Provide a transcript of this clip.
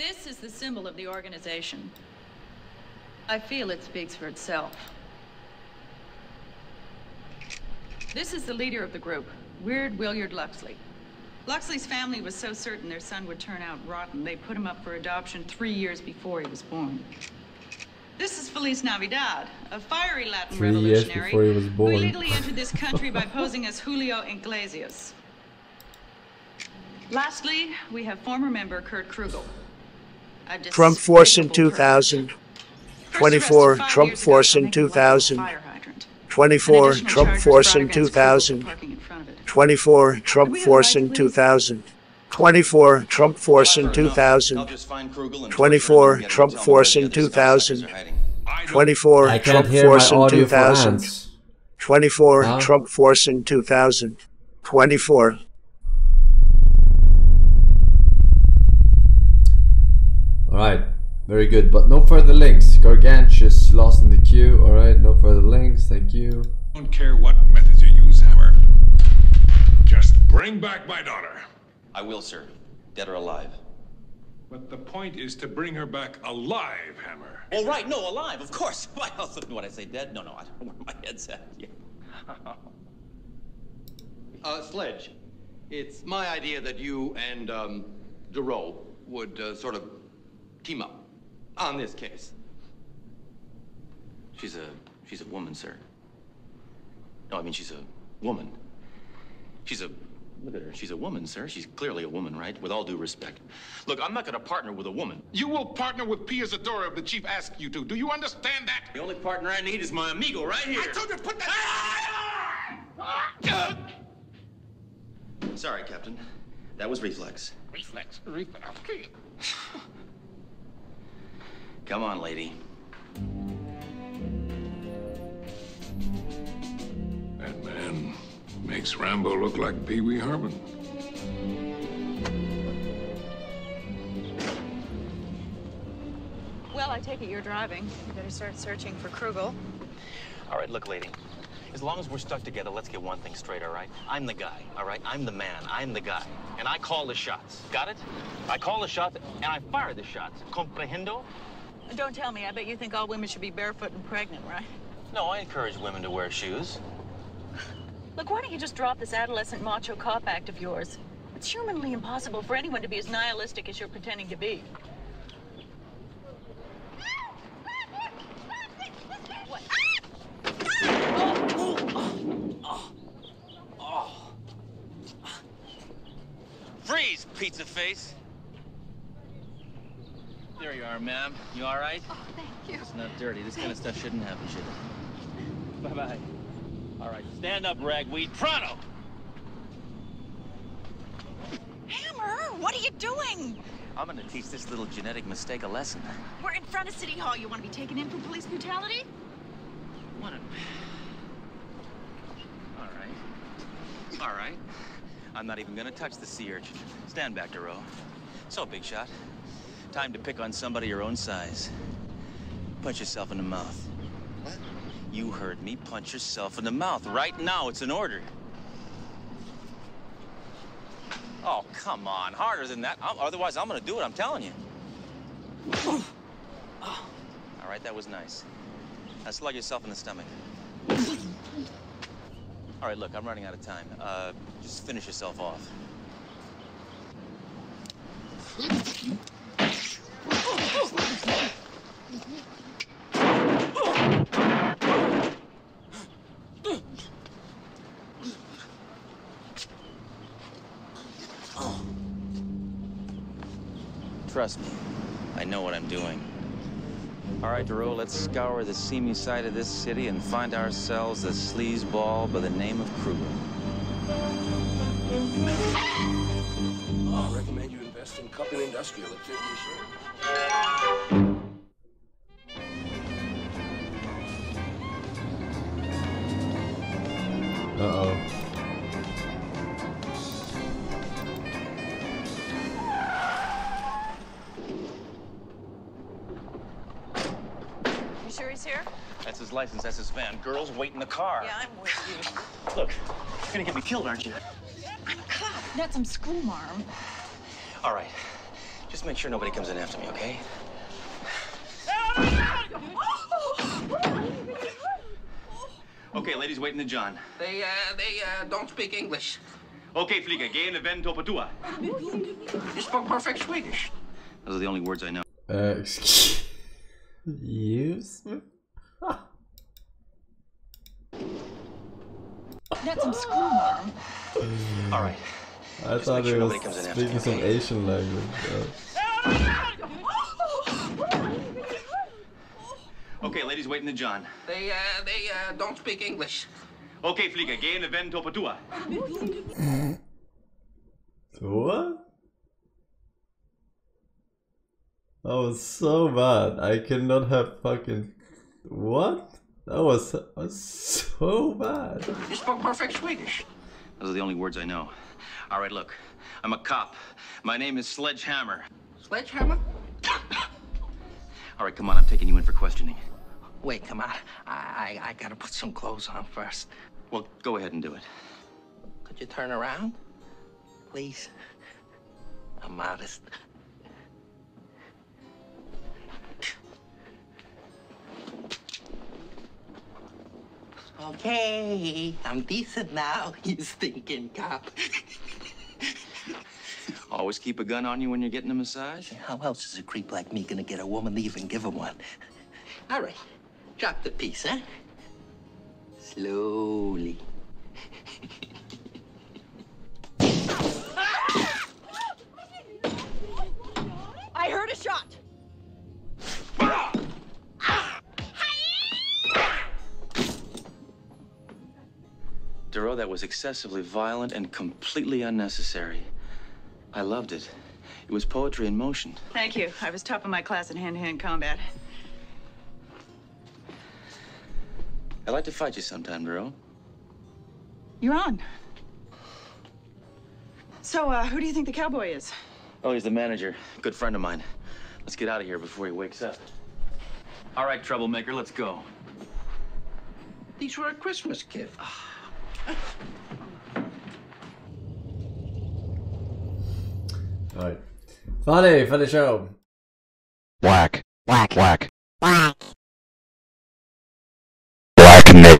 This is the symbol of the organization. I feel it speaks for itself. This is the leader of the group, Weird Willard Luxley. Luxley's family was so certain their son would turn out rotten, they put him up for adoption three years before he was born. This is Feliz Navidad, a fiery Latin Three revolutionary he was who born. illegally entered this country by posing as Julio Iglesias. Lastly, we have former member Kurt Krugel. A Trump Force in despicable 2000. 24 Trump Force in making light of a 2000. 24 Trump Force in against Krugel for 2000. in front 24 Trump Force in lights, 2000. 24 Trump Force in I'll 2000. just find Krugel and 24 torture him and get him to Trump Force in the 2000. suspects are hiding. 24 Trump Force in audio 2000. 24 Trump Force in 2000. 24 Alright, very good. But no further links. Gargantuous lost in the queue. Alright, no further links. Thank you. Don't care what methods you use, Hammer. Just bring back my daughter. I will, sir. Dead or alive. But the point is to bring her back alive, Hammer. Oh, right, no, alive, of course. Why else would I say dead? No, no, I don't know where my head's at. Yeah. Uh, Sledge, it's my idea that you and, um, Doreau would, uh, sort of team up on this case. She's a she's a woman, sir. No, I mean she's a woman. She's a look at her. She's a woman, sir. She's clearly a woman, right? With all due respect. Look, I'm not gonna partner with a woman. You will partner with Pia Zadora if the chief asks you to. Do you understand that? The only partner I need is my amigo right here. I told you to put that. Sorry, Captain. That was reflex. reflex, reflex. Okay. Come on, lady. That man makes Rambo look like Pee Wee Herman. Well, I take it you're driving. You better start searching for Krugel. All right, look, lady. As long as we're stuck together, let's get one thing straight, all right? I'm the guy, all right? I'm the man. I'm the guy. And I call the shots. Got it? I call the shots and I fire the shots. Comprehendo? Don't tell me. I bet you think all women should be barefoot and pregnant, right? No, I encourage women to wear shoes. Look, why don't you just drop this adolescent macho cop act of yours? It's humanly impossible for anyone to be as nihilistic as you're pretending to be. Freeze, pizza face. Are, ma'am. You all right? Oh, thank you. It's not dirty. This kind of stuff shouldn't happen, should it? Bye-bye. All right, stand up, ragweed. Pronto! Hammer, what are you doing? I'm gonna teach this little genetic mistake a lesson. We're in front of City Hall. You want to be taken in for police brutality? What a... All right. All right. I'm not even gonna touch the sea urchin. Stand back, Doreau. So, Big Shot. Time to pick on somebody your own size. Punch yourself in the mouth. What? You heard me. Punch yourself in the mouth. Right now, it's an order. Oh, come on. Harder than that. I'm, otherwise, I'm gonna do it. I'm telling you. All right, that was nice. Now slug yourself in the stomach. All right, look, I'm running out of time. Uh, just finish yourself off. Trust me, I know what I'm doing. All right, Doreau, let's scour the seamy side of this city and find ourselves a sleazeball by the name of Kruger. I recommend you invest in Cupping Industrial at 50 shares. That's his license, that's his van. Girls, wait in the car. Yeah, I'm with you. Look, you're gonna get me killed, aren't you? I'm a cop, not some school marm. All right. Just make sure nobody comes in after me, okay? Okay, ladies, waiting to John. They, uh, they, uh, don't speak English. Okay, Fliege, gehen event topatua. You spoke perfect Swedish. Those are the only words I know. Uh, excuse me? That's some schoolmarm. All right. I Just thought make sure he nobody was comes in after speaking me, some okay? Asian language. Okay, ladies, waiting to John. They, uh, they, uh, don't speak English. Okay, Fliege, gehen event topatua. What? That was so bad. I cannot have fucking. What? That was, that was so bad. You spoke perfect Swedish. Those are the only words I know. All right, look. I'm a cop. My name is Sledgehammer. Sledgehammer? All right, come on. I'm taking you in for questioning. Wait, come on. I, I, I gotta put some clothes on first. Well, go ahead and do it. Could you turn around? Please? I'm modest. Okay, I'm decent now, you stinking cop. Always keep a gun on you when you're getting a massage? How else is a creep like me gonna get a woman to even give him one? All right, drop the piece, huh? Slowly. Doreau, that was excessively violent and completely unnecessary. I loved it. It was poetry in motion. Thank you. I was top of my class in hand-to-hand combat. I'd like to fight you sometime, Doreau. You're on. So, uh, who do you think the cowboy is? Oh, he's the manager. Good friend of mine. Let's get out of here before he wakes up. All right, troublemaker, let's go. These were a Christmas gift. Alright. Funny, funny show. Black. Black. Black. Black. Black Nick.